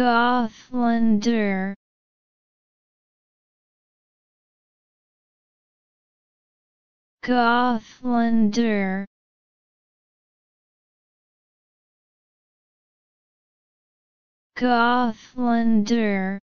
Gothlander Gothlander Gothlander